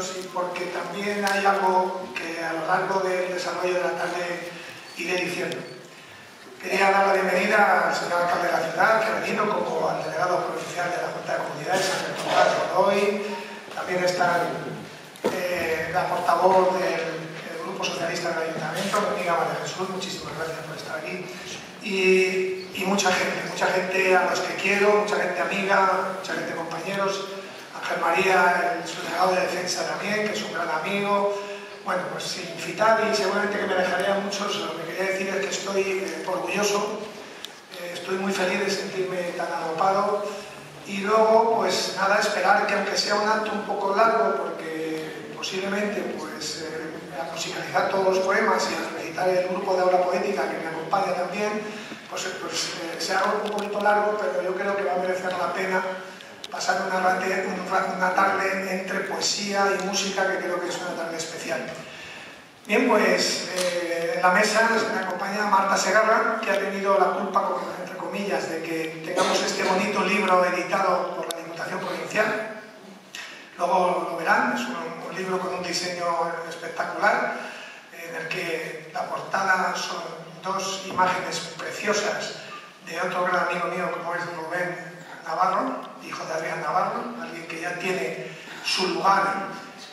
y porque también hay algo que a lo largo del desarrollo de la tarde iré diciendo. Quería dar la bienvenida al señor alcalde de la ciudad, que ha venido como al delegado provincial de la Junta de Comunidades, Ángel Tomás Godoy, también está eh, la portavoz del, Grupo Socialista del Ayuntamiento, mi amiga María Jesús, muchísimas gracias por estar aquí. Y, y, mucha gente, mucha gente a los que quiero, mucha gente amiga, mucha gente compañeros. Ángel María, el delegado de defensa también, que es un gran amigo. Bueno, pues sin citar y seguramente que me dejaría muchos, lo que quería decir es que estoy eh, orgulloso, eh, estoy muy feliz de sentirme tan agopado y luego, pues nada, esperar que aunque sea un acto un poco largo, porque posiblemente pues, eh, a musicalizar todos los poemas y a recitar el grupo de aula poética que me acompaña también, pues, pues eh, sea un poquito largo, pero yo creo que va a merecer la pena pasar una, una tarde entre poesía y música, que creo que es una tarde especial. Bien, pues eh, en la mesa me acompaña Marta Segarra, que ha tenido la culpa, entre comillas, de que tengamos este bonito libro editado por la Diputación Provincial. Luego lo verán, es un, libro con un diseño espectacular, en el que la portada son dos imágenes preciosas de otro gran amigo mío como es Rubén Navarro, hijo de Adrián Navarro, alguien que ya tiene su lugar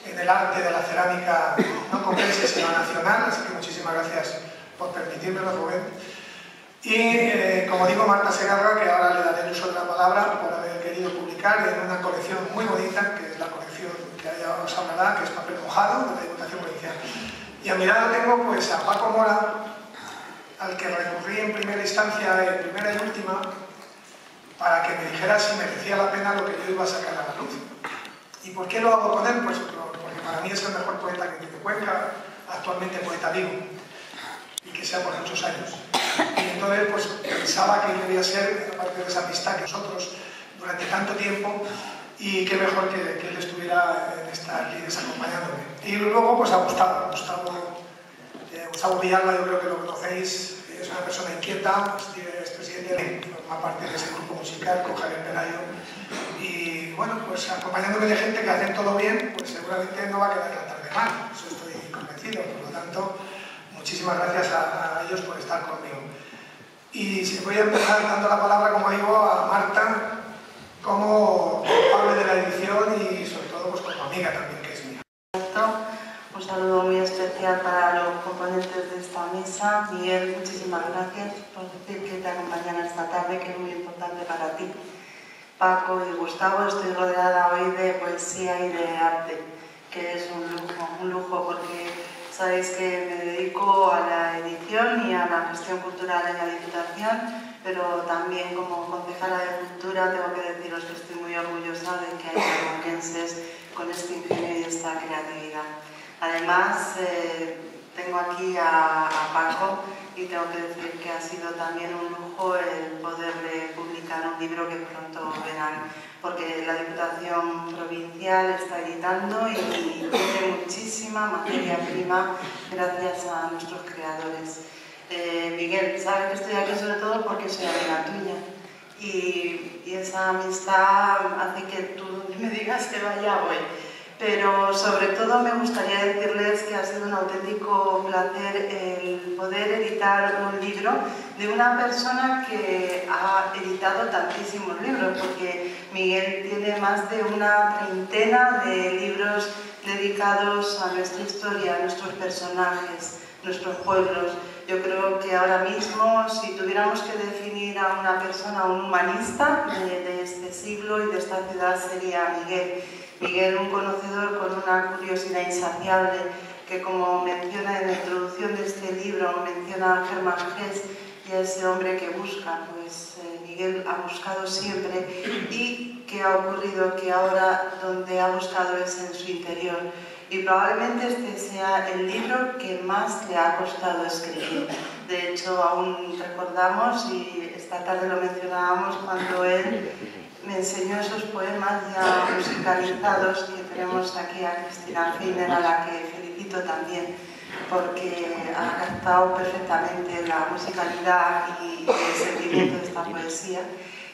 en el arte de la cerámica no convense sino nacional, así que muchísimas gracias por permitírmelo, Rubén. Y, eh, como digo, Marta Segarra, que ahora le daré el uso de la palabra por haber querido publicar en una colección muy bonita, que es la colección que ya os hablará, que es Papel Mojado, de la Diputación Provincial. Y a mi lado tengo pues, a Paco Mora, al que recurrí en primera instancia, en primera y última, para que me dijera si merecía la pena lo que yo iba a sacar a la luz. ¿Y por qué lo hago con él? Pues para mí es el mejor poeta que tiene Cuenca, actualmente poeta vivo, y que sea por muchos años. Y entonces pues pensaba que debía ser, aparte de esa amistad que nosotros durante tanto tiempo, y qué mejor que, él estuviera en estas líneas acompañándome. Y luego pues a Gustavo, Gustavo, eh, Gustavo Villalba, yo creo que lo conocéis, es una persona inquieta, es presidente de, forma parte de ese grupo musical con Javier Pelayo, y bueno, pues acompañándome de gente que hacen todo bien, pues seguramente no va a quedar la tarde mal, eso estoy convencido, por lo tanto, muchísimas gracias a, ellos por estar conmigo. Y si voy a empezar dando la palabra, como digo, a Marta, como culpable de la edición y sobre todo pues, como amiga también, que es mía. Un saludo muy especial para los componentes de esta mesa. Miguel, muchísimas gracias por decir que te acompañan esta tarde, que es muy importante para ti. Paco y Gustavo, estoy rodeada hoy de poesía y de arte, que es un lujo, un lujo porque sabéis que me dedico a la edición y a la gestión cultural en la Diputación, pero también como concejala de cultura tengo que deciros que estoy muy orgullosa de que haya conquenses con este ingenio y esta creatividad. Además, eh, tengo aquí a, Paco y tengo que decir que ha sido también un lujo el poder publicar un libro que pronto verán, porque la Diputación Provincial está editando y, tiene muchísima materia prima gracias a nuestros creadores. Eh, Miguel, sabes que estoy aquí sobre todo porque soy amiga tuya y, y esa amistad hace que tú me digas que vaya hoy pero sobre todo me gustaría decirles que ha sido un auténtico placer el poder editar un libro de una persona que ha editado tantísimos libros, porque Miguel tiene más de una treintena de libros dedicados a nuestra historia, a nuestros personajes, nuestros pueblos. Yo creo que ahora mismo, si tuviéramos que definir a una persona, un humanista de, de este siglo y de esta ciudad, sería Miguel Miguel, un conocedor con una curiosidad insaciable, que como menciona en la introducción de este libro, menciona a Germán Gess y a ese hombre que busca, pues eh, Miguel ha buscado siempre y ¿qué ha ocurrido? Que ahora donde ha buscado es en su interior. Y probablemente este sea el libro que más le ha costado escribir. De hecho, aún recordamos, y esta tarde lo mencionábamos, cuando él me enseñó esos poemas ya musicalizados que tenemos aquí a Cristina Feiner, a la que felicito también porque ha captado perfectamente la musicalidad y el sentimiento de esta poesía.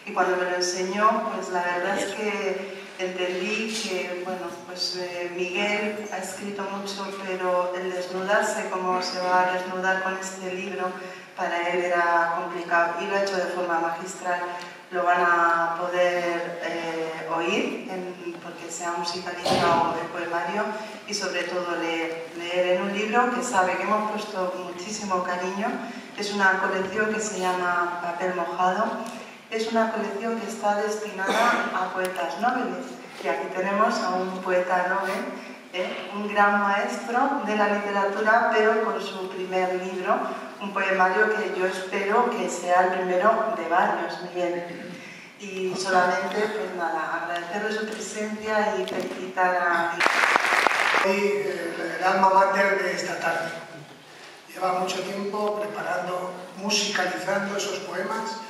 Y cuando me lo enseñó, pues la verdad es que entendí que, bueno, pues eh, Miguel ha escrito mucho, pero el desnudarse como se va a desnudar con este libro, para él era complicado y lo ha hecho de forma magistral. Lo van a poder eh, oír porque se ha musicalizado el poemario y sobre todo leer, leer en un libro que sabe que hemos puesto muchísimo cariño. Es una colección que se llama Papel Mojado es una colección que está destinada a poetas nobles. Y aquí tenemos a un poeta noble, un gran maestro de la literatura, pero con su primer libro, un poemario que yo espero que sea el primero de varios, Miguel. Y solamente, pues nada, agradecerle su presencia y felicitar a... Hoy el alma mater de esta tarde. Lleva mucho tiempo preparando, musicalizando esos poemas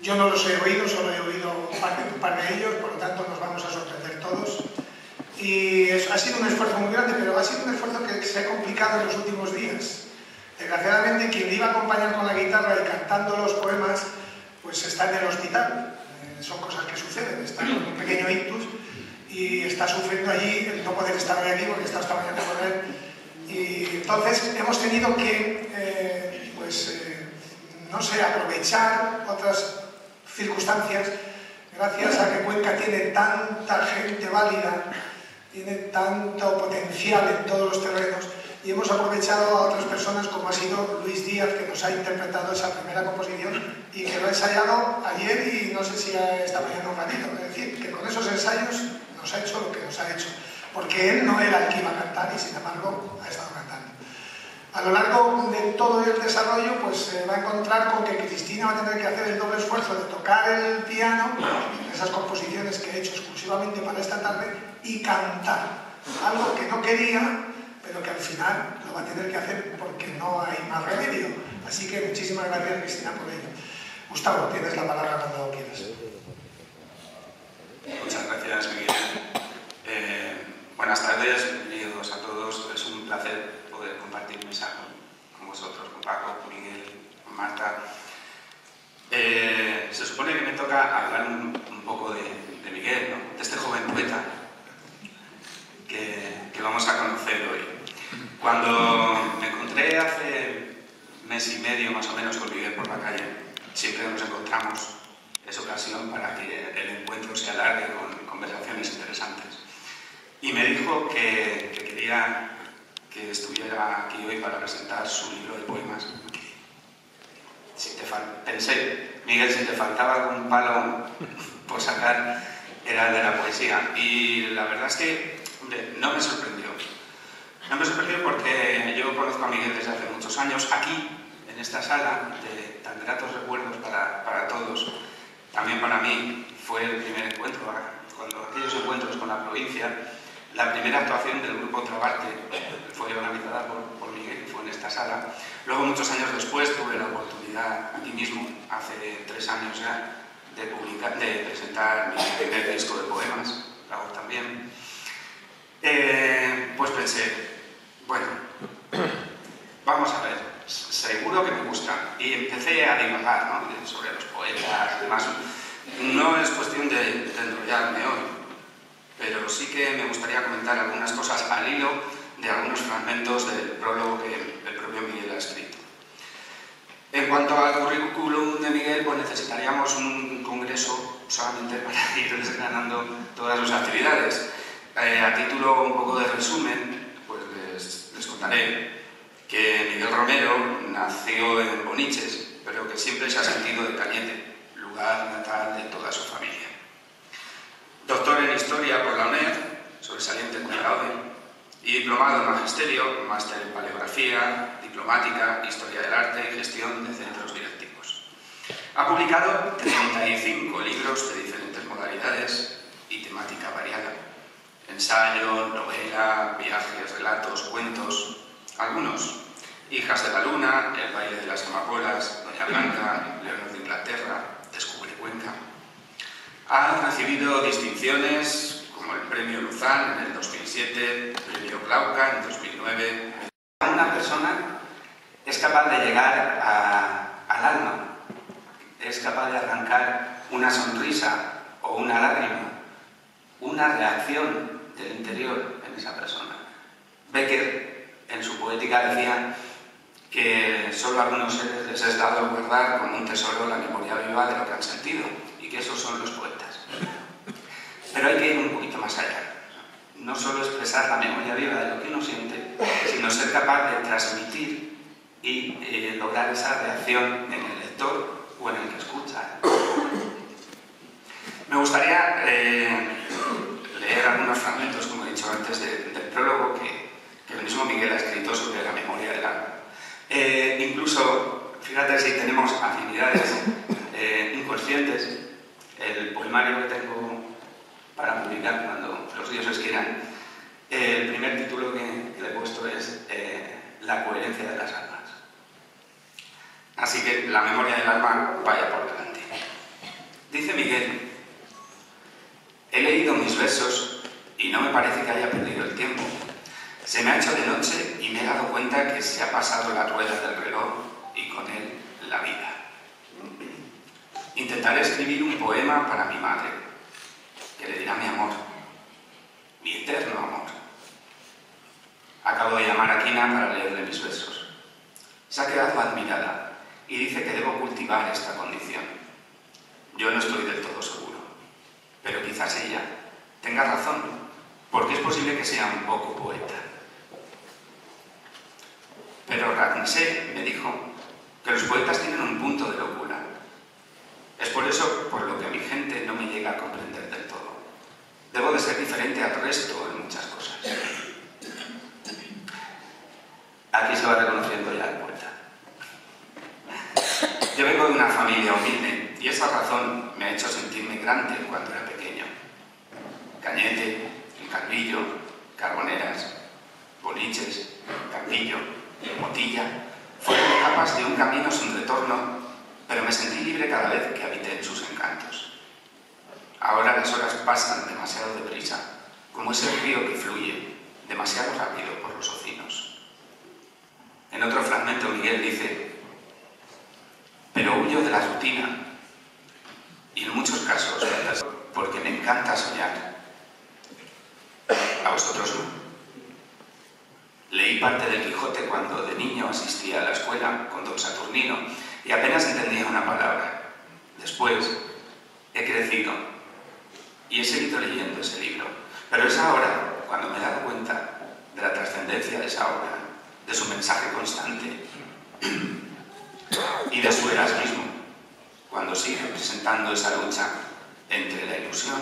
yo no los he oído, solo he oído un par, de, ellos, por lo tanto nos vamos a sorprender todos. Y ha sido un esfuerzo muy grande, pero ha sido un esfuerzo que se ha complicado en los últimos días. Desgraciadamente, quien iba a acompañar con la guitarra y cantando los poemas, pues está en el hospital. Eh, son cosas que suceden, está con un pequeño ictus y está sufriendo allí el no poder estar de aquí porque está esta mañana con él. Y entonces hemos tenido que, eh, pues, eh, no sé, aprovechar otras circunstancias, gracias a que Cuenca tiene tanta gente válida, tiene tanto potencial en todos los terrenos, y hemos aprovechado a otras personas como ha sido Luis Díaz, que nos ha interpretado esa primera composición y que lo ha ensayado ayer y no sé si esta mañana un ratito, es decir, que con esos ensayos nos ha hecho lo que nos ha hecho, porque él no era el que iba a cantar y sin embargo ha estado. A lo largo de todo el desarrollo, pues se va a encontrar con que Cristina va a tener que hacer el doble esfuerzo de tocar el piano, esas composiciones que he hecho exclusivamente para esta tarde, y cantar. Algo que no quería, pero que al final lo va a tener que hacer porque no hay más remedio. Así que muchísimas gracias, Cristina, por ello. Gustavo, tienes la palabra cuando quieras. Muchas gracias, Miguel. Eh, buenas tardes, bienvenidos a todos. Es un placer poder compartir mesa con, vosotros, con Paco, con Miguel, con Marta. Eh, se supone que me toca hablar un, poco de, Miguel, de este joven poeta que, que vamos a conocer hoy. Cuando me encontré hace mes y medio más o menos con Miguel por la calle, siempre nos encontramos, es ocasión para que el encuentro se alargue con conversaciones interesantes. Y me dijo que, que quería que estuviera aquí hoy para presentar su libro de poemas. Si te Pensé, Miguel, si te faltaba algún palo por sacar, era de la poesía. Y la verdad es que no me sorprendió. No me sorprendió porque yo conozco a Miguel desde hace muchos años, aquí, en esta sala, de tan gratos recuerdos para, para todos. También para mí fue el primer encuentro, cuando aquellos encuentros con la provincia la primera actuación del grupo Trabarte fue organizada por, Miguel, fue en esta sala. Luego, muchos años después, tuve la oportunidad aquí mismo, hace tres años ya, de, publicar, de presentar mi primer disco de poemas, la también. Eh, pues pensé, bueno, vamos a ver, seguro que me gusta. Y empecé a divagar sobre los poetas y demás. No es cuestión de, de enrollarme hoy, pero sí que me gustaría comentar algunas cosas al hilo de algunos fragmentos del prólogo que el propio Miguel ha escrito. En cuanto al currículum de Miguel, pues necesitaríamos un congreso solamente para ir desgranando todas sus actividades. Eh, a título un poco de resumen, pues les, contaré que Miguel Romero nació en Boniches, pero que siempre se ha sentido de Cañete, lugar natal de toda su familia. Doctor en Historia por la UNED, sobresaliente con la y diplomado en Magisterio, máster en Paleografía, Diplomática, Historia del Arte y Gestión de Centros Directivos. Ha publicado 35 libros de diferentes modalidades y temática variada. Ensayo, novela, viajes, relatos, cuentos, algunos. Hijas de la Luna, El baile de las amapolas, Doña Blanca, Leonor de Inglaterra, Descubre Cuenca. Ha recibido distinciones como el Premio Luzán en el 2007, el Premio Glauca en 2009. Una persona es capaz de llegar al alma, es capaz de arrancar una sonrisa o una lágrima, una reacción del interior en esa persona. Becker, en su poética, decía que solo a algunos seres les es dado guardar con un tesoro la memoria viva de lo que han sentido, que esos son los poetas. Pero hay que ir un poquito más allá. No solo expresar la memoria viva de lo que uno siente, sino ser capaz de transmitir y eh, lograr esa reacción en el lector o en el que escucha. Me gustaría eh, leer algunos fragmentos, como he dicho antes, del prólogo que, el mismo Miguel ha escrito sobre la memoria del alma. Eh, incluso, fíjate si tenemos afinidades inconscientes, el poemario que tengo para publicar cuando los dioses quieran, el primer título que, le he puesto es La coherencia de las almas. Así que la memoria del alma vaya por delante. Dice Miguel, he leído mis versos y no me parece que haya perdido el tiempo. Se me ha hecho de noche y me he dado cuenta que se ha pasado la rueda del reloj y con él la vida. Intentaré escribir un poema para mi madre, que le dirá mi amor, mi eterno amor. Acabo de llamar a Kina para leerle mis versos. Se ha quedado admirada y dice que debo cultivar esta condición. Yo no estoy del todo seguro, pero quizás ella tenga razón, porque es posible que sea un poco poeta. Pero Ragnse me dijo que los poetas tienen un punto de locura. Es por eso por lo que a mi gente no me llega a comprender del todo. Debo de ser diferente al resto en muchas cosas. Aquí se va reconociendo ya el poeta. Yo vengo de una familia humilde y esa razón me ha hecho sentirme grande cuando era pequeño. Cañete, el Carbillo, Carboneras, Boliches, Campillo, Motilla, fueron etapas de un camino sin retorno, pero me sentí libre cada vez que habité en sus encantos. Ahora las horas pasan demasiado deprisa, como ese río que fluye demasiado rápido por los ocinos. En otro fragmento Miguel dice, pero huyo de la rutina. Y en muchos casos, porque me encanta soñar. A vosotros no. Leí parte del Quijote cuando de niño asistía a la escuela con don Saturnino y apenas. Después he crecido y he seguido leyendo ese libro. Pero es ahora cuando me he dado cuenta de la trascendencia de esa obra, de su mensaje constante y de su mismo, cuando sigue presentando esa lucha entre la ilusión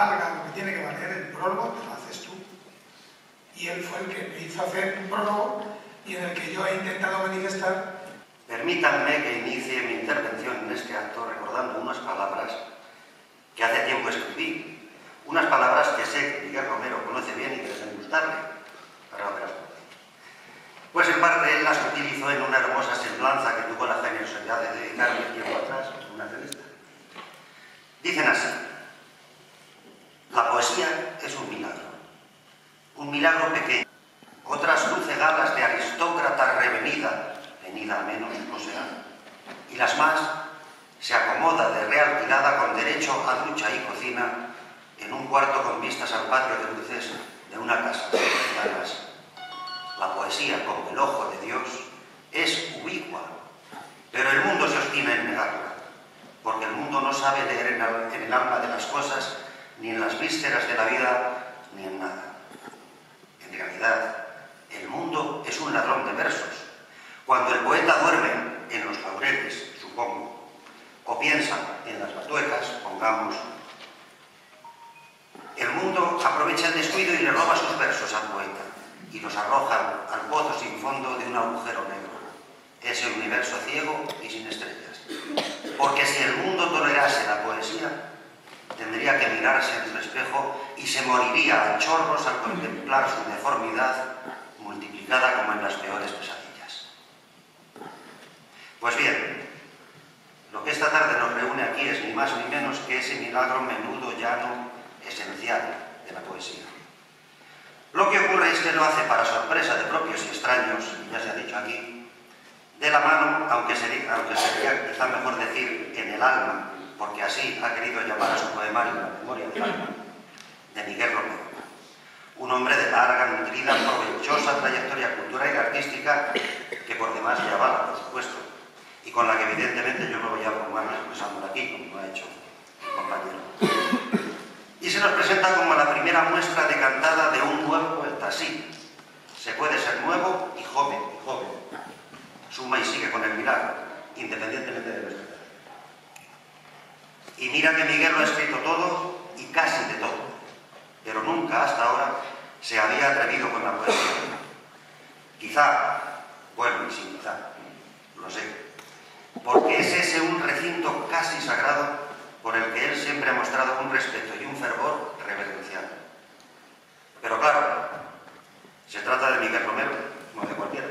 valga lo que tiene que valer, el prólogo te lo haces tú. Y él fue el que me hizo hacer un prólogo y en el que yo he intentado manifestar. Permítanme que inicie mi intervención en este acto recordando unas palabras que hace tiempo escribí. Unas palabras que sé que Miguel Romero conoce bien y que deben gustarle. Pero no Pues en parte él las utilizó en una hermosa semblanza que tuvo la generosidad de dedicarme tiempo atrás, una revista. Dicen así, la poesía es un milagro, un milagro pequeño. Otras luce galas de aristócrata revenida, venida menos no sea, y las más se acomoda de real tirada con derecho a ducha y cocina en un cuarto con vistas al patio de luces de una casa de. La poesía, como el ojo de Dios, es ubicua, pero el mundo se obstina en negarla, porque el mundo no sabe leer en el alma de las cosas, ni en las vísceras de la vida, ni en nada. En realidad, el mundo es un ladrón de versos. Cuando el poeta duerme en los laureles, supongo, o piensa en las batuecas, pongamos, el mundo aprovecha el descuido y le roba sus versos al poeta y los arroja al pozo sin fondo de un agujero negro, ese universo ciego y sin estrellas. Porque si el mundo tolerase la poesía, tendría que mirarse en su espejo y se moriría a chorros al contemplar su deformidad multiplicada como en las peores pesadillas. Pues bien, lo que esta tarde nos reúne aquí es ni más ni menos que ese milagro menudo, llano, esencial de la poesía. Lo que ocurre es que lo hace para sorpresa de propios y extraños, ya se ha dicho aquí, de la mano, aunque sería, aunque sería quizá mejor decir en el alma, porque así ha querido llamar a su poemario La memoria de Miguel Romero un hombre de larga, nutrida, provechosa trayectoria cultural y artística que por demás ya avala, por supuesto, y con la que evidentemente yo no voy a abrumarme expresándola aquí, como lo ha hecho mi compañero. Y se nos presenta como la primera muestra decantada de un nuevo poeta, sí. Se puede ser nuevo y joven, y joven. Suma y sigue con el milagro, independientemente de nuestra edad. Y mira que Miguel lo ha escrito todo y casi de todo pero nunca hasta ahora se había atrevido con la poesía. Quizá, bueno, y sin quizá, lo sé, porque es ese un recinto casi sagrado por el que él siempre ha mostrado un respeto y un fervor reverencial. Pero claro, se trata de Miguel Romero, no de cualquiera.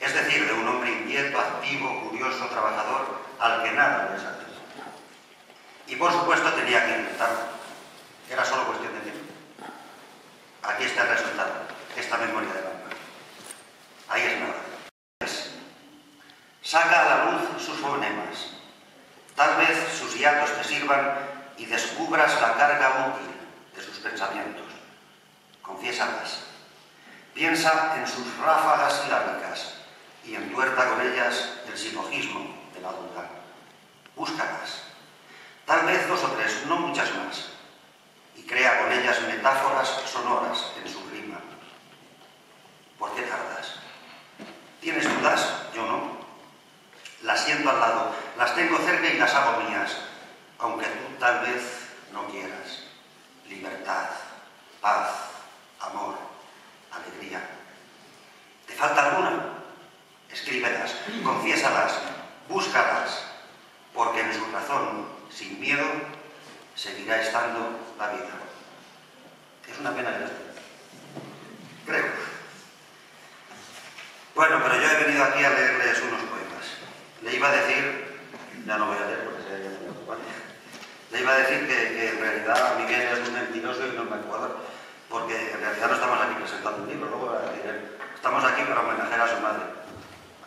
Es decir, de un hombre inquieto, activo, curioso, trabajador, al que nada le Y por supuesto tenía que intentarlo. Era solo cuestión de tiempo. Aquí está el resultado, esta memoria de alma. Ahí es nada. Saca a la luz sus fonemas. Tal vez sus hiatos te sirvan y descubras la carga útil de sus pensamientos. Confiésalas. Piensa en sus ráfagas silábicas y entuerta con ellas el silogismo de la duda. Búscalas. Tal vez dos o tres, no muchas más y crea con ellas metáforas sonoras en su rima. ¿Por qué tardas? ¿Tienes dudas? Yo no. Las siento al lado, las tengo cerca y las hago mías, aunque tú tal vez no quieras. Libertad, paz, amor, alegría. ¿Te falta alguna? Escríbelas, confiésalas, búscalas, porque en su razón, sin miedo, seguirá estando la vida. Es una pena de Creo. Bueno, pero yo he venido aquí a leerles unos poemas. Le iba a decir, ya no voy a leer porque se ya Le iba a decir que, en realidad Miguel es un mentiroso y no un jugador, porque en realidad no estamos aquí presentando un libro, luego estamos aquí para homenajear a su madre,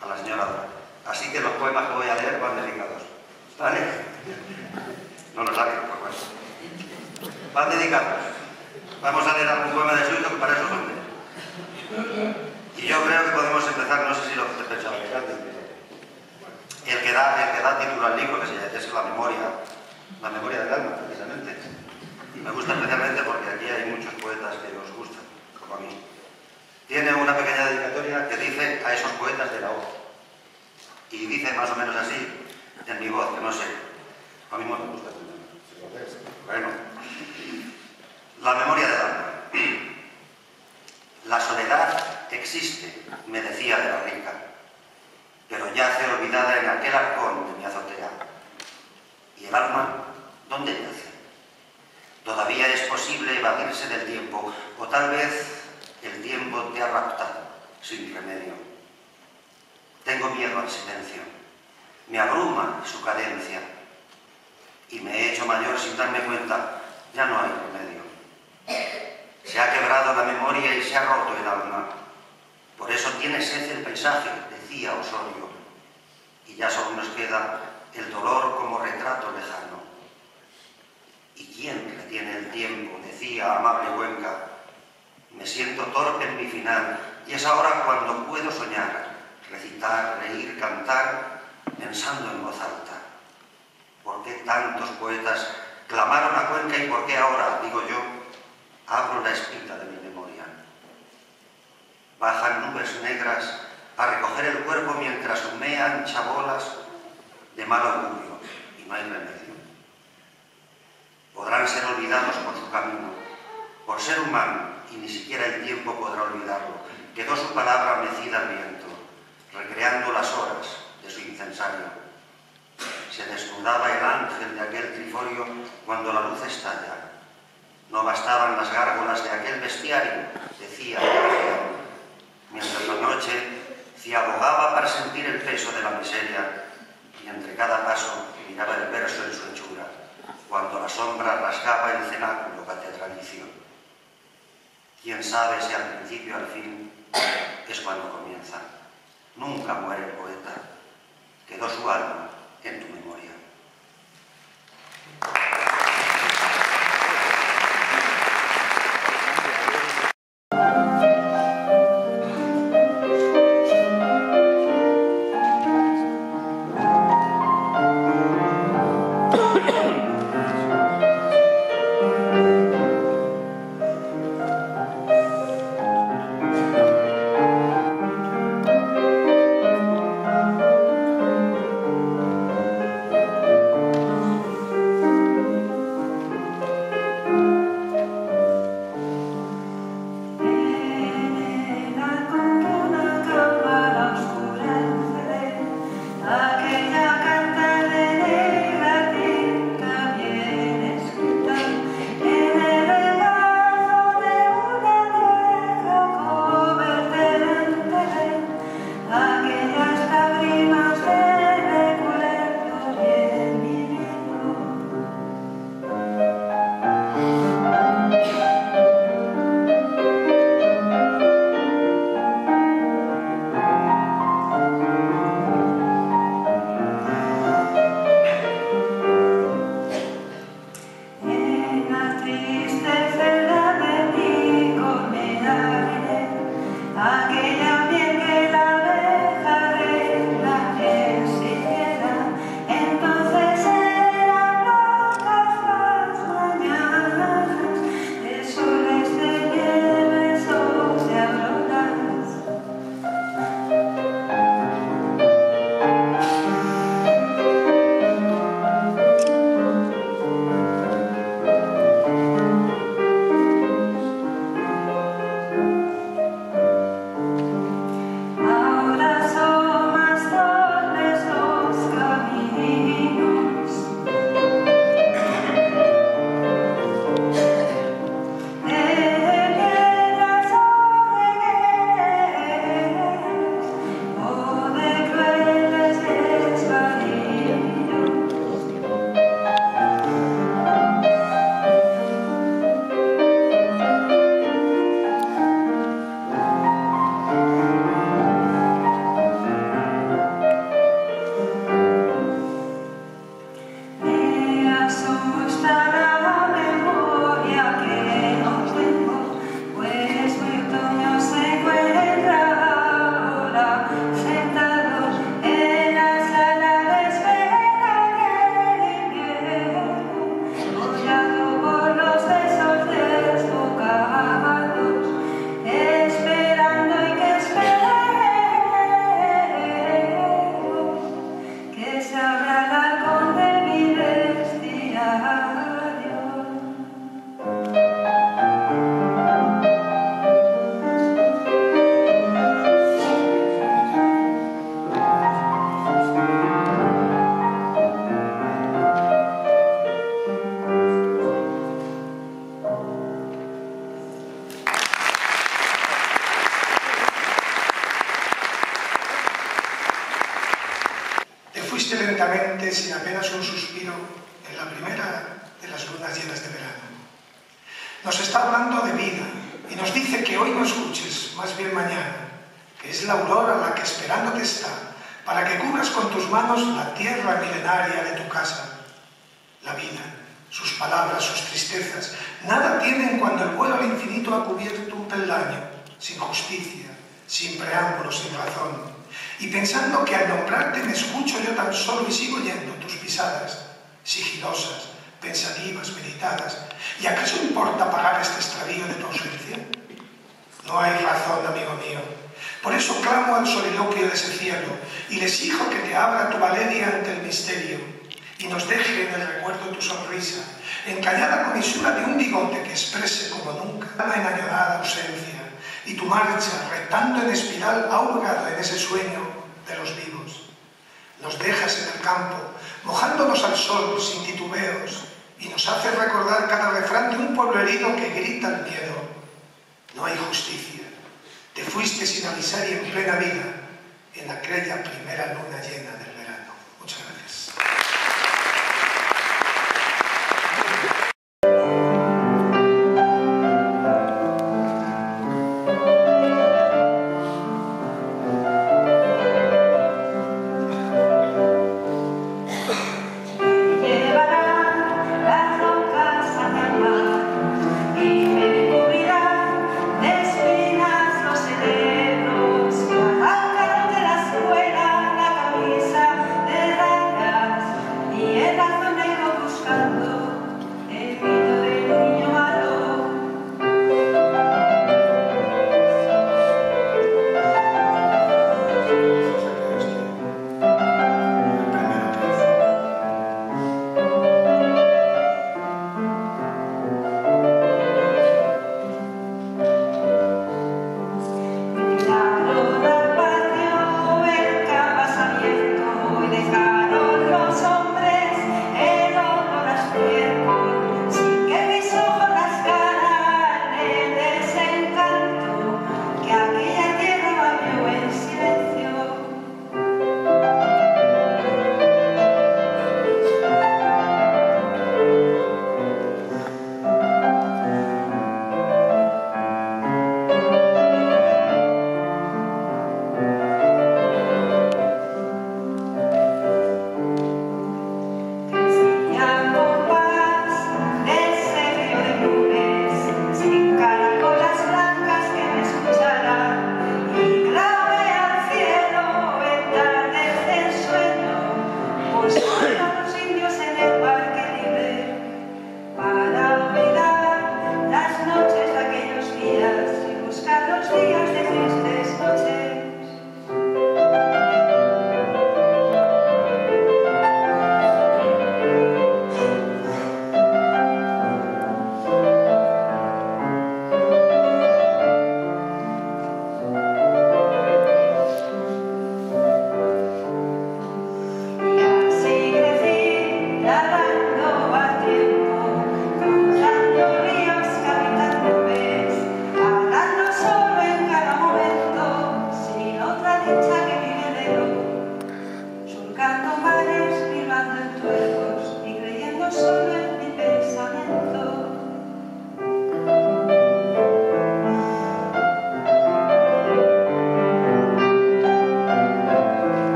a la señora Dora. Así que los poemas que voy a leer van dedicados. ¿Vale? No lo saben, pues bueno. Van dedicados. Vamos a leer algún poema de Swinton para esos hombres. Y yo creo que podemos empezar, no sé si lo pensáis, el que da, el que da título al libro, que se es la memoria, la memoria del alma, precisamente. Me gusta especialmente porque aquí hay muchos poetas que os gustan, como a mí. Tiene una pequeña dedicatoria que dice a esos poetas de la voz. Y dice más o menos así, en mi voz, que no sé, a mí me gusta este Bueno, la memoria del alma. La soledad existe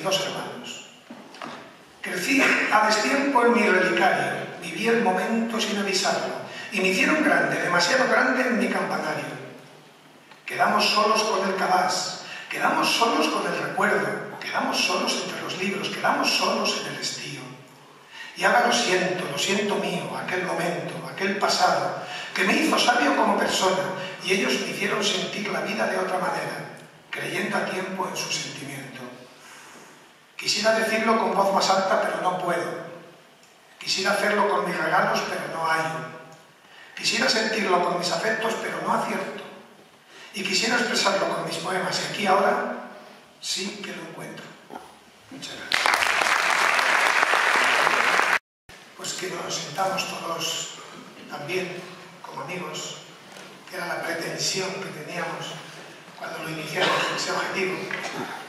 queridos hermanos. Crecí a destiempo en mi relicario, viví el momento sin avisarlo, y me hicieron grande, demasiado grande en mi campanario. Quedamos solos con el cabaz, quedamos solos con el recuerdo, quedamos solos entre los libros, quedamos solos en el estío. Y ahora lo siento, lo siento mío, aquel momento, aquel pasado, que me hizo sabio como persona, y ellos me hicieron sentir la vida de otra manera, creyendo a tiempo en su sentimiento. Quisiera decirlo con voz más alta, pero no puedo. Quisiera hacerlo con mis regalos, pero no hay. Quisiera sentirlo con mis afectos, pero no acierto. Y quisiera expresarlo con mis poemas, y aquí ahora sí que lo encuentro. Muchas gracias. Pues que nos sentamos todos también como amigos, que era la pretensión que teníamos cuando lo iniciamos, ese objetivo,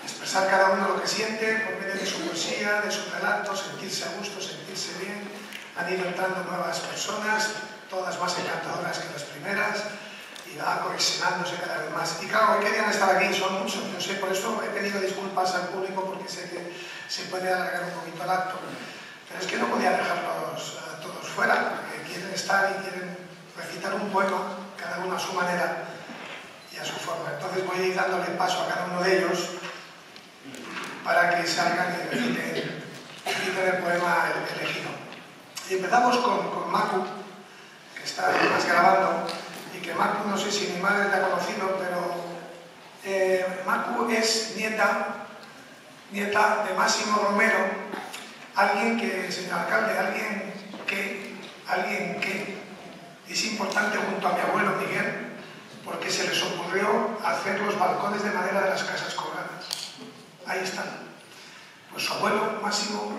expresar cada uno lo que siente por medio de su poesía, de su relato, sentirse a gusto, sentirse bien. Han ido entrando nuevas personas, todas más encantadoras que las primeras, y va cohesionándose cada vez más. Y claro, hoy querían estar aquí, son muchos, no sé, por eso he pedido disculpas al público porque sé que se puede alargar un poquito el acto. Pero es que no podía dejarlos a todos fuera, porque quieren estar y quieren recitar un poema, cada uno a su manera y a su forma. Entonces voy a ir dándole paso a cada uno de ellos para que salgan y reciten, el poema elegido. Y empezamos con, con Maku, que está grabando, y que Maku, no sé si mi madre la ha conocido, pero eh, Maku es nieta, nieta de Máximo Romero, alguien que, señor alcalde, alguien que, alguien que es importante junto a mi abuelo Miguel, porque se les ocurrió hacer los balcones de madera de las casas cobradas. Ahí están. Pues su abuelo, Máximo,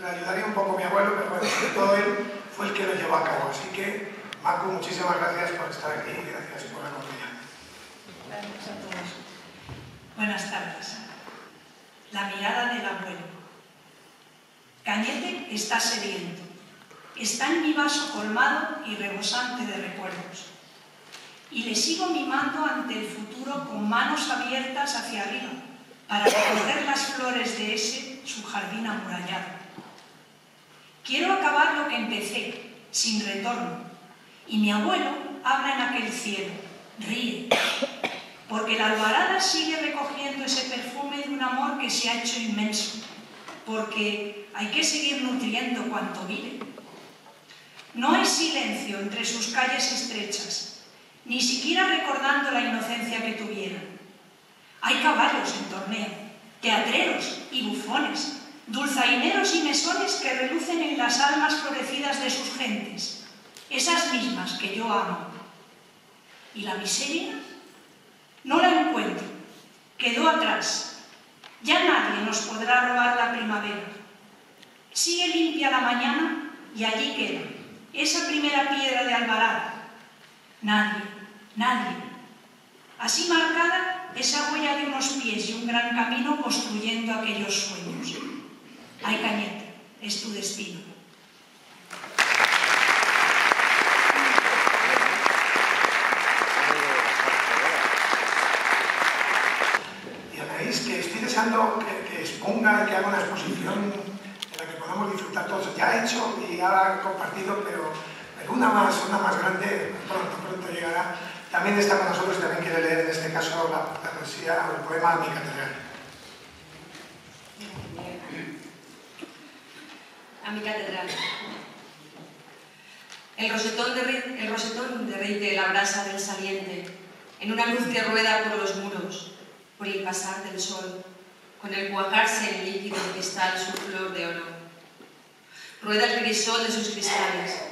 le ayudaría un poco mi abuelo, pero bueno, sobre todo él fue el que lo llevó a cabo. Así que, Marco, muchísimas gracias por estar aquí y gracias por acompañarme. Gracias a todos. Buenas tardes. La mirada del abuelo. Cañete está sediento. Está en mi vaso colmado y rebosante de recuerdos y le sigo mimando ante el futuro con manos abiertas hacia arriba para recoger las flores de ese su jardín amurallado. Quiero acabar lo que empecé, sin retorno, y mi abuelo habla en aquel cielo, ríe, porque la albarada sigue recogiendo ese perfume de un amor que se ha hecho inmenso, porque hay que seguir nutriendo cuanto vive. No hay silencio entre sus calles estrechas, ni siquiera recordando la inocencia que tuvieron. Hay caballos en torneo, teatreros y bufones, dulzaineros y mesones que relucen en las almas florecidas de sus gentes, esas mismas que yo amo. ¿Y la miseria? No la encuentro, quedó atrás. Ya nadie nos podrá robar la primavera. Sigue limpia la mañana y allí queda esa primera piedra de albarada. Nadie, Nadie. Así marcada esa huella de unos pies y un gran camino construyendo aquellos sueños. Ay, Cañete, es tu destino. Que estoy deseando que, que exponga y que haga una exposición en la que podamos disfrutar todos. Ya ha hecho y ha compartido, pero, pero una más, una más grande, pronto llegará también está con nosotros y también quiere leer en este caso la, poesía o el poema Mi Catedral. A mi catedral. El rosetón, de, derrite la brasa del saliente en una luz que rueda por los muros, por el pasar del sol, con el cuajarse en líquido cristal su flor de oro. Rueda el crisol de sus cristales,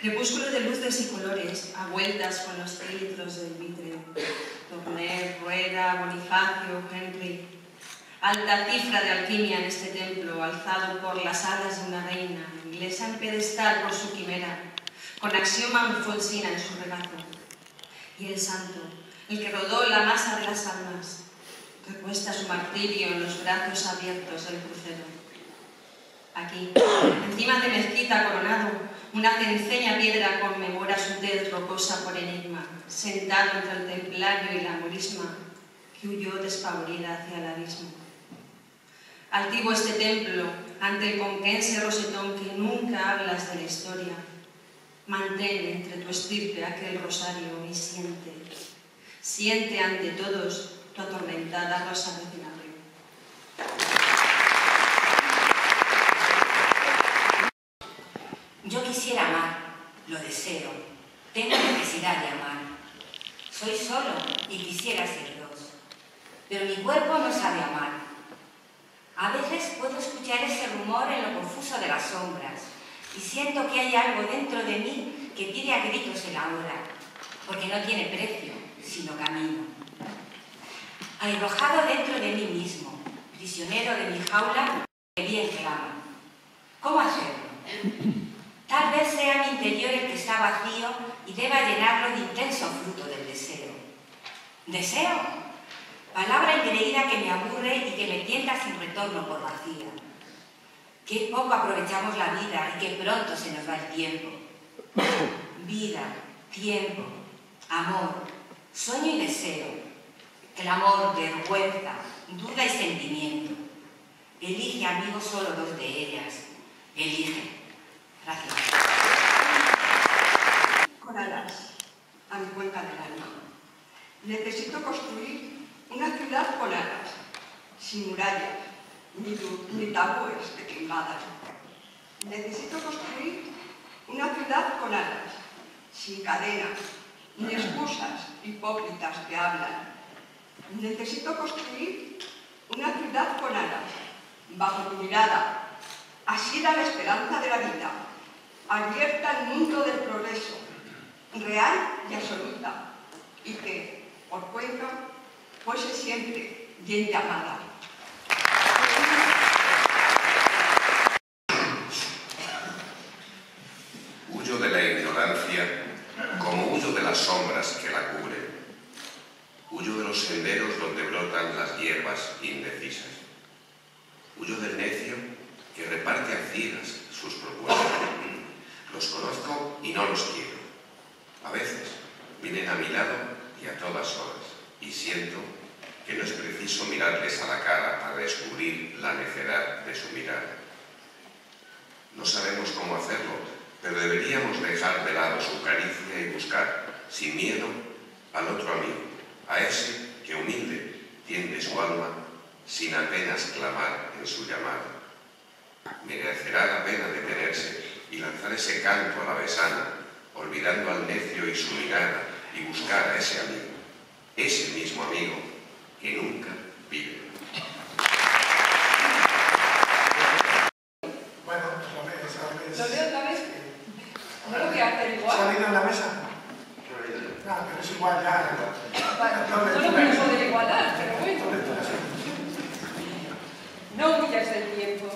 Crepúsculo de luces y colores, a vueltas con los filtros del vítreo. Torner, Rueda, Bonifacio, Henry. Alta cifra de alquimia en este templo, alzado por las alas de una reina, inglesa en pedestal por su quimera, con axioma alfonsina en su regazo. Y el santo, el que rodó la masa de las almas, repuesta su martirio en los brazos abiertos del crucero. Aquí, encima de mezquita coronado, una cenceña piedra conmemora su tez rocosa por enigma, sentado entre el templario y la morisma, que huyó despavorida hacia el abismo. Altivo este templo, ante el conquense rosetón que nunca hablas de la historia. Mantén entre tu estirpe aquel rosario y siente, siente ante todos tu atormentada rosa de necesidad de amar. Soy solo y quisiera ser dos, pero mi cuerpo no sabe amar. A veces puedo escuchar ese rumor en lo confuso de las sombras y siento que hay algo dentro de mí que pide a gritos el ahora, porque no tiene precio, sino camino. Arrojado dentro de mí mismo, prisionero de mi jaula, que bien clama. ¿Cómo hacerlo? Tal vez sea mi interior el que está vacío y deba llenarlo de intenso fruto del deseo. ¿Deseo? Palabra increída que me aburre y que me tienta sin retorno por vacía. Qué poco aprovechamos la vida y qué pronto se nos va el tiempo. Vida, tiempo, amor, sueño y deseo clamor, vergüenza, duda y sentimiento. Elige, amigo, solo dos de ellas. Elige. Con alas, a mi cuenca del alma. Necesito construir una ciudad con alas, sin murallas, ni, tabúes de quemadas. Necesito construir una ciudad con alas, sin cadenas, ni excusas hipócritas que hablan, Necesito construir una ciudad con alas, bajo tu mirada. Así da la esperanza de la vida, abierta al mundo del progreso, real y absoluta, y que, por Cuenca, fuese siempre bien llamada. Huyo de la ignorancia como huyo de las sombras que la cubren Huyo de los senderos donde brotan las hierbas indecisas. Huyo del necio que reparte a ciegas sus propuestas. Los conozco y no los quiero. A veces vienen a mi lado y a todas horas, y siento que no es preciso mirarles a la cara para descubrir la necedad de su mirada. No sabemos cómo hacerlo, pero deberíamos dejar de lado su caricia y buscar, sin miedo, al otro amigo a ese que humilde tiende su alma sin apenas clamar en su llamada. Merecerá la pena detenerse y lanzar ese canto a la besana, olvidando al necio y su mirada, y buscar a ese amigo, ese mismo amigo que nunca vive. Bueno, lo ves, ¿Lo leo otra vez? ¿No lo voy a hacer igual? ¿Se ha leído en la mesa? No, pero es igual ya. No lo voy a poder igualar, pero bueno. No huyas del tiempo.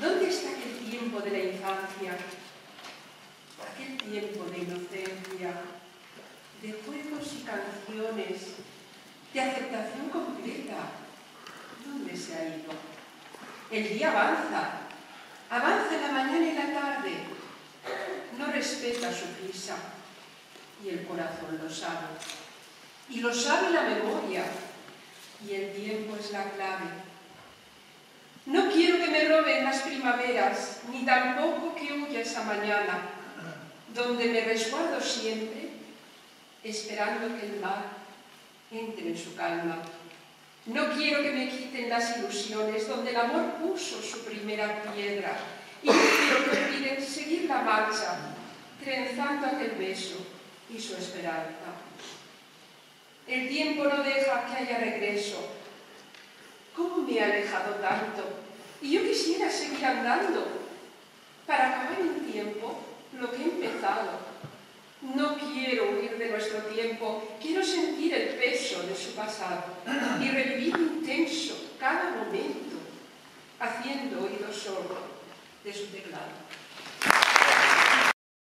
¿Dónde está aquel tiempo de la infancia? Aquel tiempo de inocencia, de juegos y canciones, de aceptación completa. ¿Dónde se ha ido? El día avanza. Avanza la mañana y la tarde. No respeta su prisa y el corazón lo sabe. Y lo sabe la memoria y el tiempo es la clave. No quiero que me roben las tampoco que huya esa mañana, donde me resguardo siempre, esperando que el mar entre en su calma. No quiero que me quiten las ilusiones, donde el amor puso su primera piedra, y no quiero que olviden seguir la marcha, trenzando aquel beso y su esperanza. El tiempo no deja que haya regreso. ¿Cómo me he alejado tanto? Y yo quisiera seguir andando para acabar en tiempo lo que he empezado. No quiero huir de nuestro tiempo, quiero sentir el peso de su pasado y revivir intenso cada momento, haciendo oído sordo de su teclado.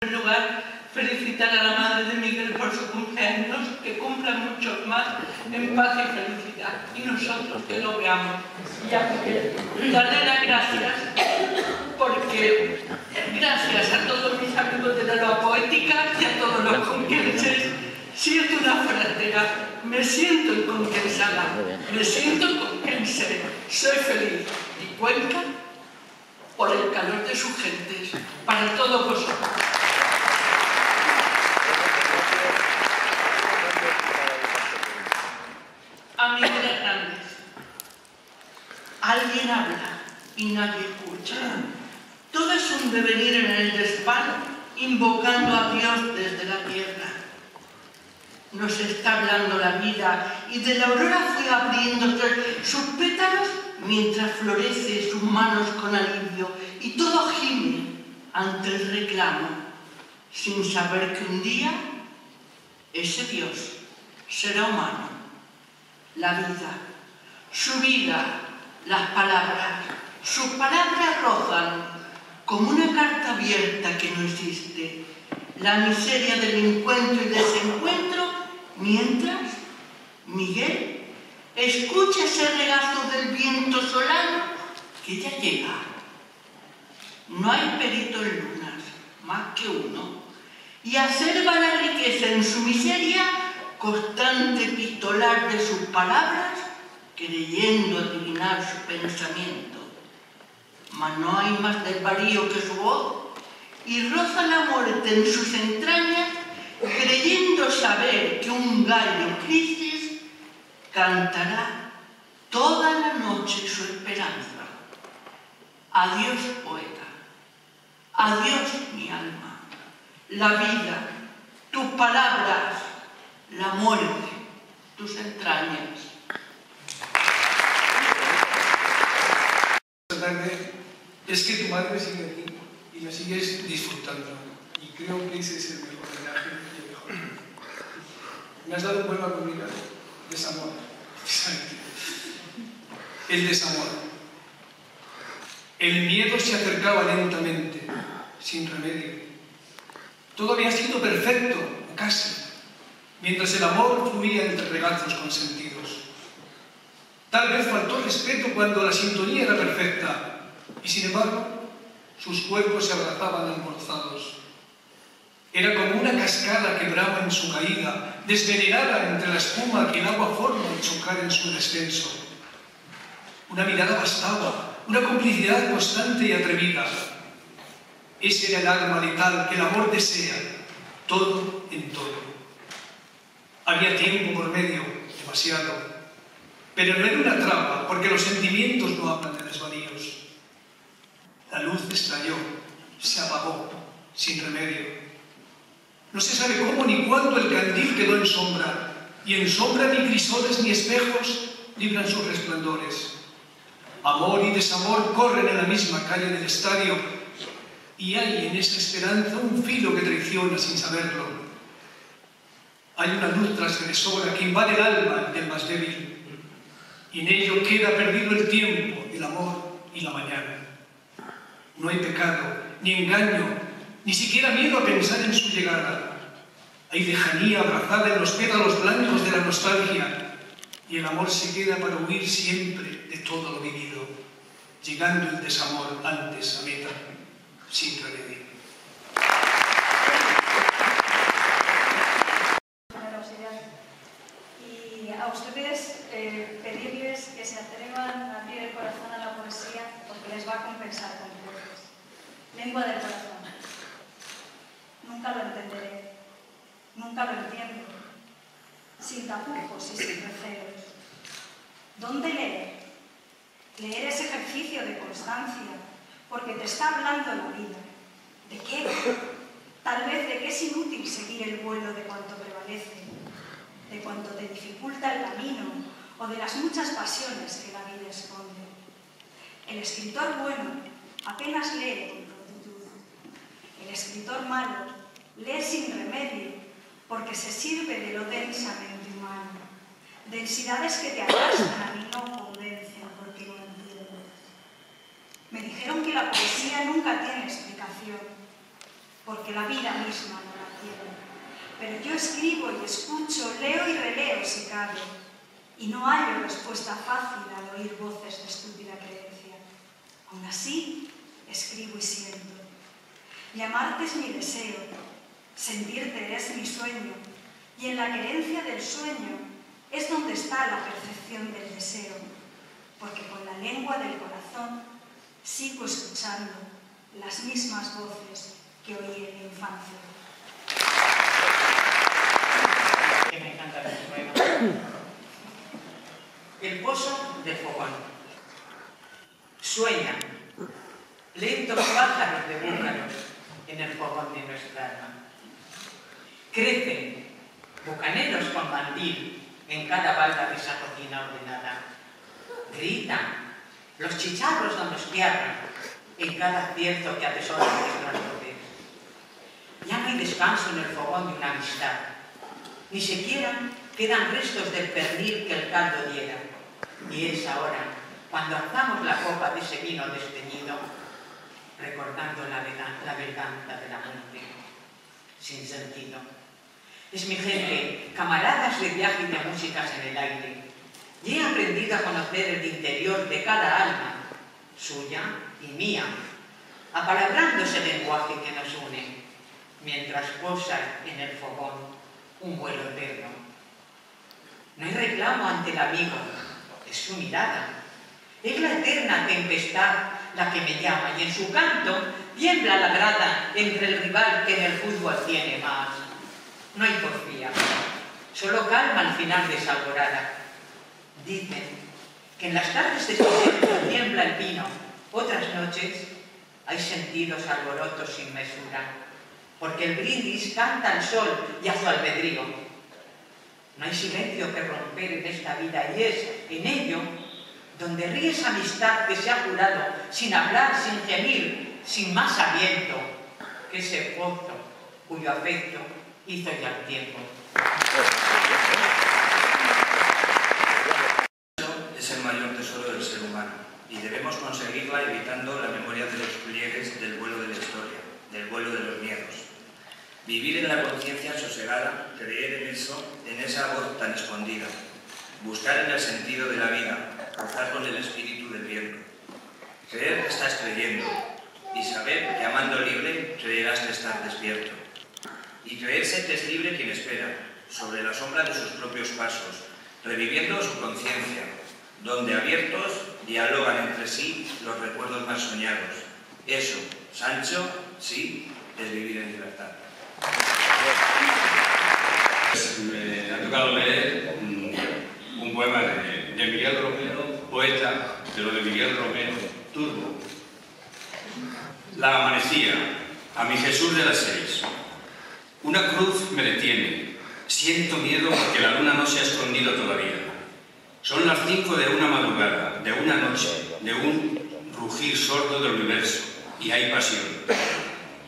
En lugar, felicitar a la madre de Miguel por su cumpleaños, que cumpla muchos más en paz y felicidad, y nosotros que lo veamos. Y darle las gracias, porque gracias a todos mis amigos de la nueva poética y a todos los conquenses, siento una frontera, me siento en conquensada, me siento conquense, soy feliz y cuenta por el calor de sus gentes, para todos vosotros. a Miguel Hernández. Alguien habla y nadie un devenir en el desván invocando a Dios desde la tierra. Nos está hablando la vida y de la aurora fue abriéndose sus pétalos mientras florece sus manos con alivio y todo gime ante el reclamo, sin saber que un día ese Dios será humano. La vida, su vida, las palabras, sus palabras rozan como una carta abierta que no existe, la miseria del encuentro y desencuentro, mientras Miguel escucha ese regazo del viento solano que ya llega. No hay perito en lunas, más que uno, y acerba la riqueza en su miseria, constante pistolar de sus palabras, creyendo adivinar su pensamiento mas no hay más desvarío que su voz, y roza la muerte en sus entrañas, creyendo saber que un gallo crisis cantará toda la noche su esperanza. Adiós, poeta. Adiós, mi alma. La vida, tus palabras, la muerte, tus entrañas. Es que tu madre sigue aquí y me sigues disfrutando. Y creo que ese es el mejor homenaje y el mejor. Me has dado un buen comunidad, desamor. El desamor. El miedo se acercaba lentamente, sin remedio. Todo había sido perfecto, casi, mientras el amor fluía entre regazos consentidos. Tal vez faltó respeto cuando la sintonía era perfecta, y sin embargo sus cuerpos se abrazaban almorzados. Era como una cascada que brama en su caída, desvenenada entre la espuma que el agua forma al chocar en su descenso. Una mirada bastaba, una complicidad constante y atrevida. Ese era el alma letal que el amor desea, todo en todo. Había tiempo por medio, demasiado, pero no era una trampa, porque los sentimientos no hablan de desvaríos. La luz estalló, se apagó, sin remedio. No se sabe cómo ni cuándo el candil quedó en sombra, y en sombra ni crisoles ni espejos libran sus resplandores. Amor y desamor corren en la misma calle del estadio, y hay en esa esperanza un filo que traiciona sin saberlo. Hay una luz transgresora que invade el alma del más débil, y en ello queda perdido el tiempo, el amor y la mañana. No hay pecado, ni engaño, ni siquiera miedo a pensar en su llegada. Hay lejanía abrazada en los pétalos blancos de la nostalgia y el amor se queda para huir siempre de todo lo vivido, llegando el desamor antes a meta, sin remedio. A ustedes eh, pedirles que se atrevan a abrir el corazón a la poesía porque les va a compensar lengua del corazón. Nunca lo entenderé, nunca lo entiendo, sin tapujos y sin recelos. ¿Dónde leer? Leer es ejercicio de constancia, porque te está hablando la vida. ¿De qué? Tal vez de que es inútil seguir el vuelo de cuanto prevalece, de cuanto te dificulta el camino o de las muchas pasiones que la vida esconde. El escritor bueno apenas lee el escritor malo lee sin remedio porque se sirve de lo densamente humano. Densidades que te arrastran y no convencen porque no entiendes. Me dijeron que la poesía nunca tiene explicación porque la vida misma no la tiene. Pero yo escribo y escucho, leo y releo si cabe y no hay respuesta fácil al oír voces de estúpida creencia. Aún así, escribo y siento. Llamarte es mi deseo, sentirte es mi sueño, y en la querencia del sueño es donde está la percepción del deseo, porque con la lengua del corazón sigo escuchando las mismas voces que oí en mi infancia. me encanta el El pozo de Fogón. Sueñan lentos pájaros de búcaros en el fogón de nuestra alma. Crecen bucaneros con mandil en cada balda de esa cocina ordenada. Gritan, los chicharros nos pierdan en cada cierto que atesora nuestras voces. Ya no hay descanso en el fogón de una amistad. Ni siquiera quedan restos del pernil que el caldo diera. Y es ahora, cuando alzamos la copa de ese vino desteñido, recordando la, la venganza de la muerte, sin sentido. Es mi gente, camaradas de viaje y de músicas en el aire. Y he aprendido a conocer el interior de cada alma, suya y mía, apalabrando ese lenguaje que nos une, mientras posa en el fogón un vuelo eterno. No hay reclamo ante el amigo, es su mirada. Es la eterna tempestad la que me llama y en su canto tiembla la grada entre el rival que en el fútbol tiene más. No hay porfía, solo calma al final de esa alborada. Dicen que en las tardes de silencio tiembla el pino, otras noches hay sentidos alborotos sin mesura, porque el brindis canta al sol y a su albedrío. No hay silencio que romper en esta vida y es en ello donde ríe esa amistad que se ha jurado sin hablar, sin gemir, sin más aliento que ese pozo cuyo afecto hizo ya el tiempo. Es el mayor tesoro del ser humano y debemos conseguirla evitando la memoria de los pliegues del vuelo de la historia, del vuelo de los miedos. Vivir en la conciencia sosegada, creer en eso, en esa voz tan escondida, buscar en el sentido de la vida, gozar con el espíritu del viento. Creer que estás creyendo y saber que amando libre creerás que estás despierto. Y creerse que es libre quien espera, sobre la sombra de sus propios pasos, reviviendo su conciencia, donde abiertos dialogan entre sí los recuerdos más soñados. Eso, Sancho, sí, es vivir en libertad. Pues, me ha tocado leer un poema de, de Miguel Romero, poeta, de lo de Miguel Romero, Turbo. La amanecía, a mi Jesús de las seis. Una cruz me detiene. Siento miedo porque la luna no se ha escondido todavía. Son las cinco de una madrugada, de una noche, de un rugir sordo del universo, y hay pasión.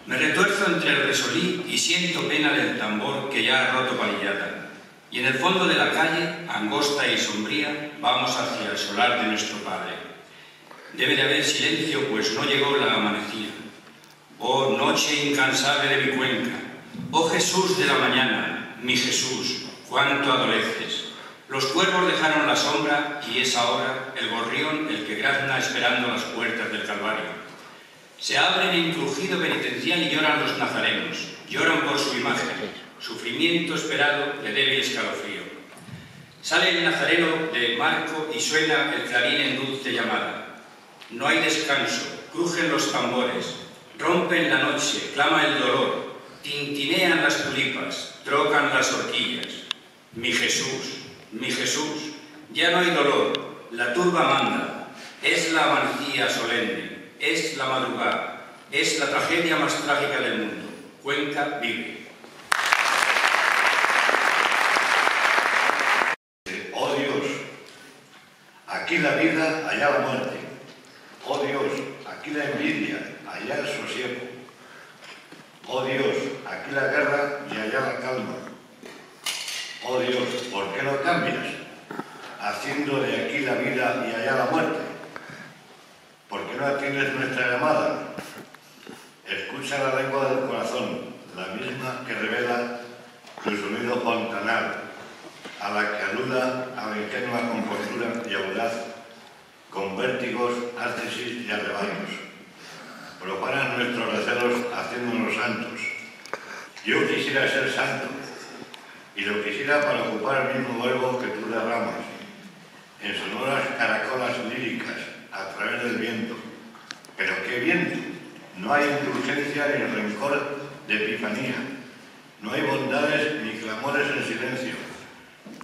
Me retuerzo entre el resolí y siento pena del tambor que ya ha roto palillada. Y en el fondo de la calle, angosta y sombría, vamos hacia el solar de nuestro Padre. Debe de haber silencio, pues no llegó la amanecida. Oh noche incansable de mi cuenca, oh Jesús de la mañana, mi Jesús, cuánto adoleces. Los cuervos dejaron la sombra y es ahora el gorrión el que grazna esperando las puertas del Calvario. Se abren en crujido penitencial y lloran los nazarenos, lloran por su imagen, sufrimiento esperado de débil escalofrío. Sale el nazareno de marco y suena el clarín en dulce llamada. No hay descanso, crujen los tambores, rompen la noche, clama el dolor, tintinean las tulipas, trocan las horquillas. Mi Jesús, mi Jesús, ya no hay dolor, la turba manda, es la amanecía solemne, es la madrugada, es la tragedia más trágica del mundo. Cuenca vive. Oh Dios, aquí la vida, allá la muerte. Oh Dios, aquí la envidia, allá el sosiego. Oh Dios, aquí la guerra y allá la calma. Oh Dios, ¿por qué lo cambias? Haciendo de aquí la vida y allá la muerte. ¿Por qué no atiendes nuestra llamada? Escucha la lengua del corazón, la misma que revela tu sonido fontanal, a la que aluda a la ingenua compostura y audaz, con vértigos, ástesis y arrebaños. Proparan nuestros recelos haciéndonos santos. Yo quisiera ser santo, y lo quisiera para ocupar el mismo verbo que tú derramas, en sonoras caracolas líricas, a través del viento. Pero qué viento, no hay indulgencia ni rencor de epifanía, no hay bondades ni clamores en silencio,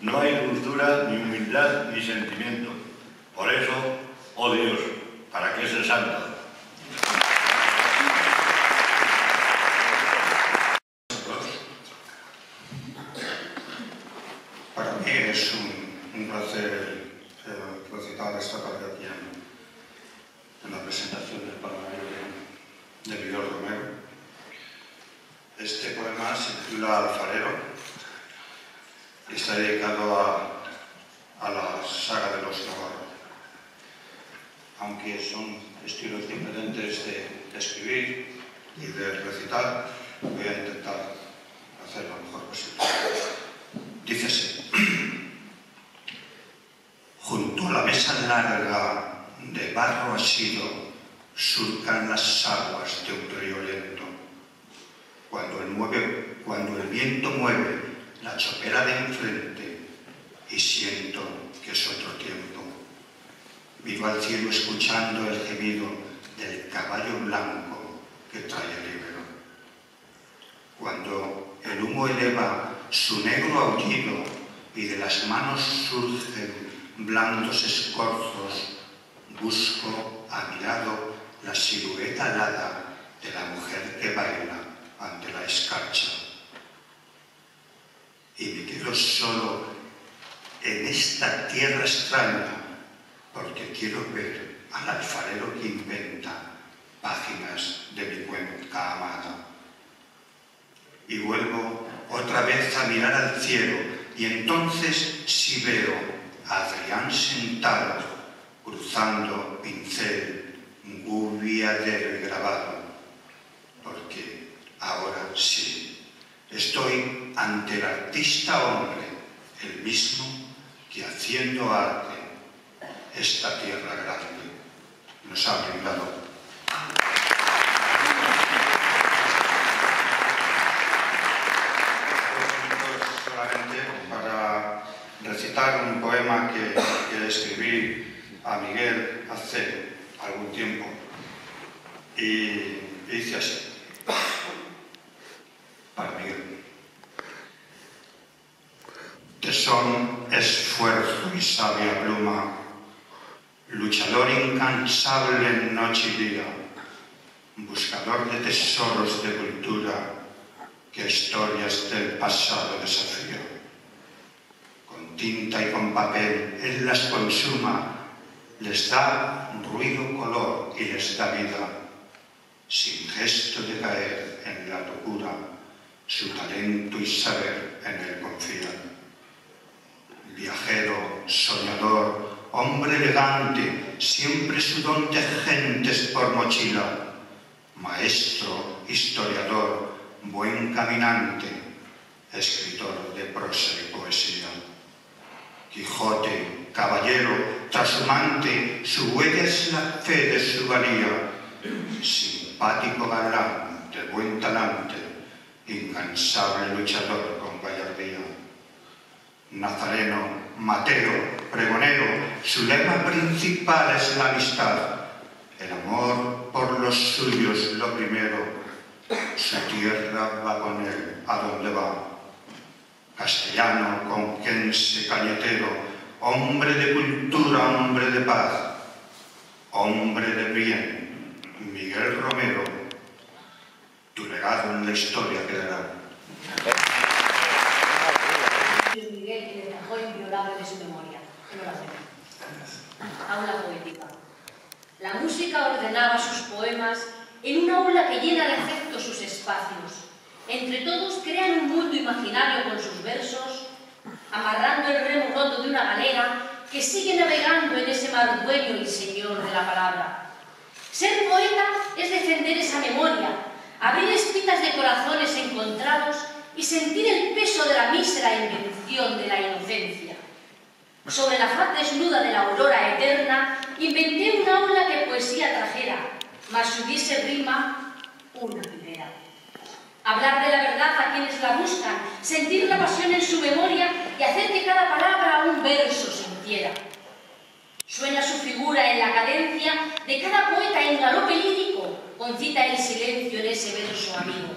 no hay dulzura, ni humildad, ni sentimiento. Por eso, oh Dios, ¿para qué ser santo? Luchador incansable en noche y día, buscador de tesoros de cultura que historias del pasado desafía. Con tinta y con papel él las consuma, les da ruido, color y les da vida, sin gesto de caer en la locura, su talento y saber en él confía. Viajero, soñador, hombre elegante, siempre su don de gentes por mochila, maestro, historiador, buen caminante, escritor de prosa y poesía. Quijote, caballero, trashumante, su huella es la fe de su valía, simpático galán, de buen talante, incansable luchador. Nazareno, Mateo, pregonero, su lema principal es la amistad, el amor por los suyos lo primero, su tierra va con él a donde va. Castellano, conquense, cañetero, hombre de cultura, hombre de paz, hombre de bien, Miguel Romero, tu legado en la historia quedará. Miguel que le inviolable de su memoria. Aula poética. La música ordenaba sus poemas en una aula que llena de efecto sus espacios. Entre todos crean un mundo imaginario con sus versos, amarrando el remo roto de una galera que sigue navegando en ese mar dueño y señor de la palabra. Ser poeta es defender esa memoria, abrir espitas de corazones encontrados y sentir el peso de la mísera invención de la inocencia. Sobre la faz desnuda de la aurora eterna, inventé una aula que poesía trajera, mas si hubiese rima, una primera. Hablar de la verdad a quienes la buscan, sentir la pasión en su memoria y hacer que cada palabra un verso sintiera. Suena su figura en la cadencia de cada poeta en galope lírico, concita el silencio en ese verso amigo.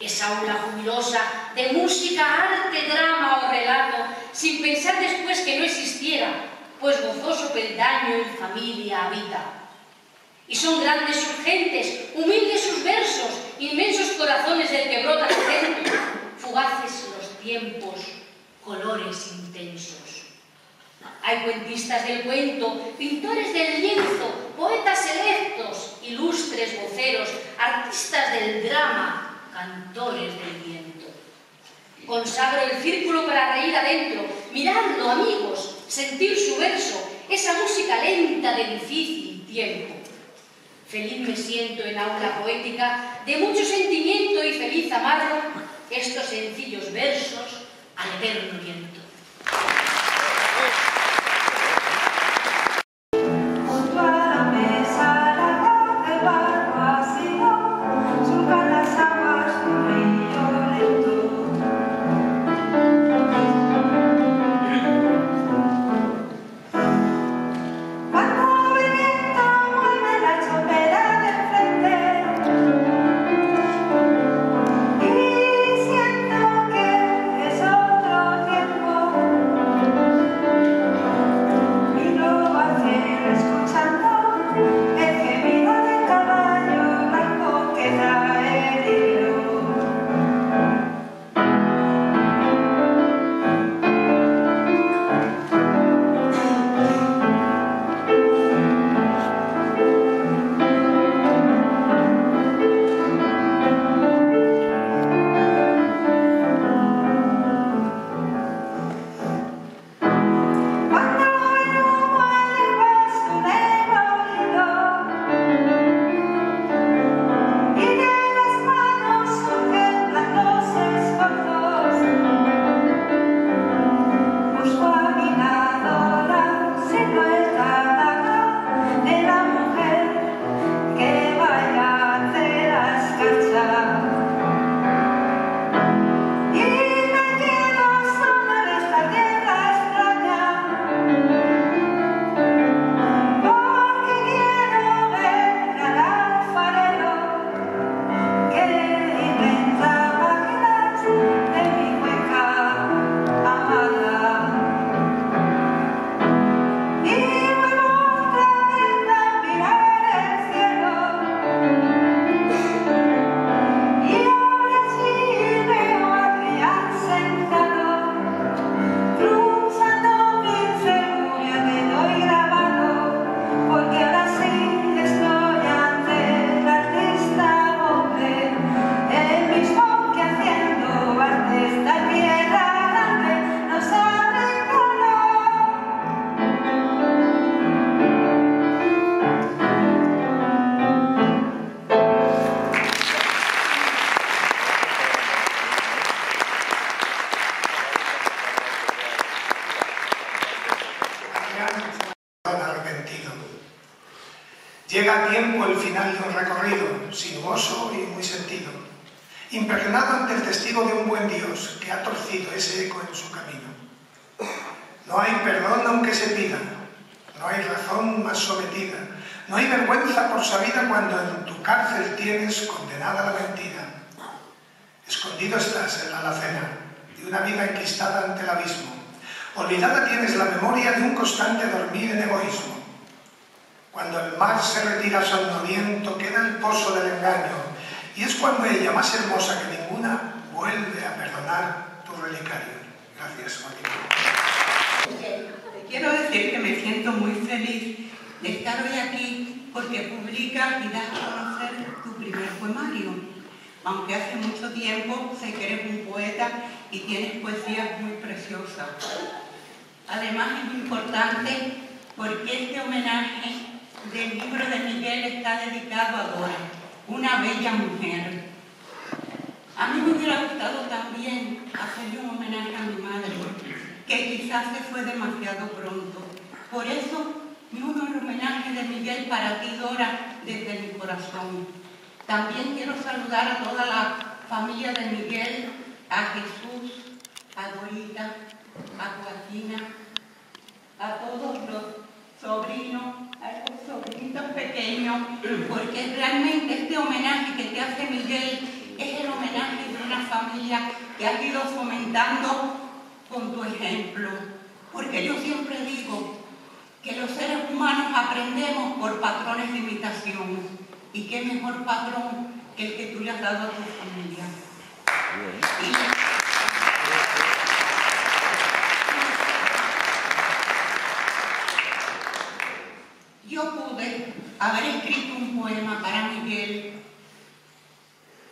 Esa aula jubilosa de música, arte, drama o relato, sin pensar después que no existiera, pues gozoso peldaño en familia habita. Y son grandes urgentes, humildes sus versos, inmensos corazones del que brota acento, fugaces los tiempos, colores intensos. Hay cuentistas del cuento, pintores del lienzo, poetas selectos, ilustres voceros, artistas del drama, cantores del viento. Consagro el círculo para reír adentro, mirarlo, amigos, sentir su verso, esa música lenta de difícil tiempo. Feliz me siento en aula poética, de mucho sentimiento y feliz amargo, estos sencillos versos al eterno viento. Está dedicado a Dora, una bella mujer. A mí me hubiera gustado también hacerle un homenaje a mi madre, que quizás se fue demasiado pronto. Por eso, mi homenaje de Miguel para ti, Dora, desde mi corazón. También quiero saludar a toda la familia de Miguel, a Jesús, a Dorita, a Joaquina, a todos los sobrinos, a estos sobrinitos pequeños, porque realmente este homenaje que te hace Miguel es el homenaje de una familia que has ido fomentando con tu ejemplo. Porque yo siempre digo que los seres humanos aprendemos por patrones de imitación. Y qué mejor patrón que el que tú le has dado a tu familia. Haber escrito un poema para Miguel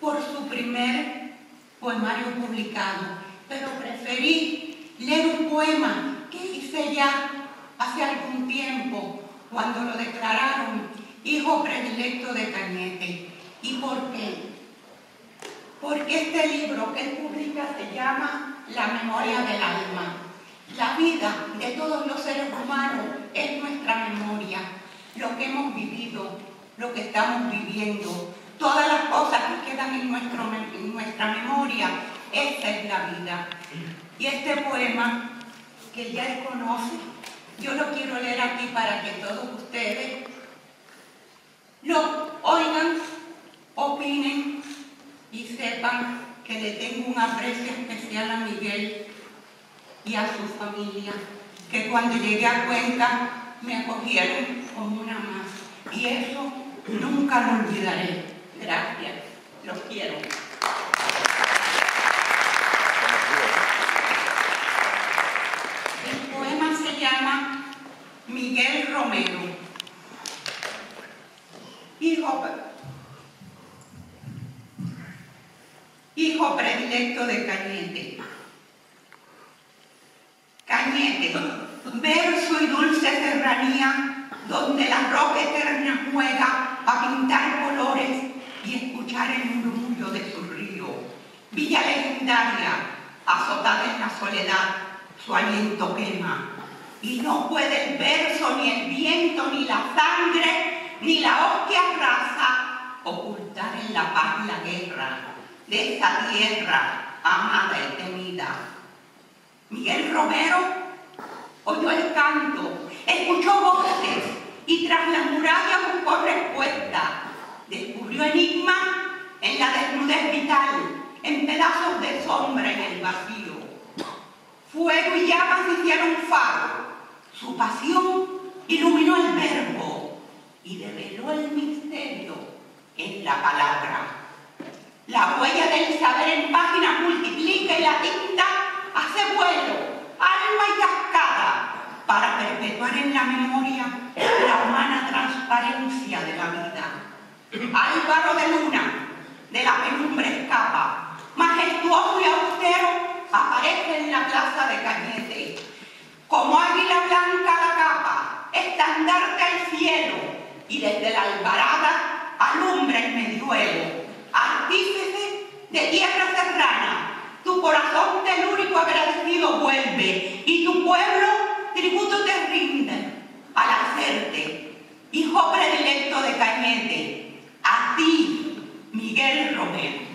por su primer poemario publicado, pero preferí leer un poema que hice ya hace algún tiempo, cuando lo declararon hijo predilecto de Cañete. ¿Y por qué? Porque este libro que él publica se llama La memoria del alma. La vida de todos los seres humanos es nuestra memoria, lo que hemos vivido, lo que estamos viviendo, todas las cosas que quedan en, en nuestra memoria, esta es la vida. Y este poema, que ya él conoce, yo lo quiero leer aquí para que todos ustedes lo oigan, opinen y sepan que le tengo un aprecio especial a Miguel y a su familia, que cuando llegué a Cuenca me acogieron como una más. Y eso nunca lo olvidaré. Gracias, los quiero. El poema se llama Miguel Romero. Hijo, hijo predilecto de Cañete. Cañete, verso y dulce serranía, donde la roca eterna juega a pintar colores y escuchar el murmullo de su río. Villa legendaria, azotada en la soledad, su aliento quema. Y no puede el verso, ni el viento, ni la sangre, ni la hostia raza ocultar en la paz la guerra de esta tierra amada y temida. Miguel Romero oyó el canto, escuchó voces y tras la muralla buscó respuesta. Descubrió enigma en la desnudez vital, en pedazos de sombra en el vacío. Fuego y llamas hicieron faro. Su pasión iluminó el verbo y develó el misterio en la palabra. La huella del saber en páginas multiplica y la tinta hace vuelo, alma y para perpetuar en la memoria la humana transparencia de la vida. Álvaro de Luna, de la penumbre escapa, majestuoso y austero, aparece en la plaza de Cañete. Como águila blanca la capa, estandarte al cielo, y desde la albarada alumbra el meduelo, artífice de tierra serrana, tu corazón telúrico agradecido vuelve, y tu pueblo tributo te rinde al hacerte, hijo predilecto de Cañete, a ti, Miguel Romero.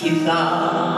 Quizás.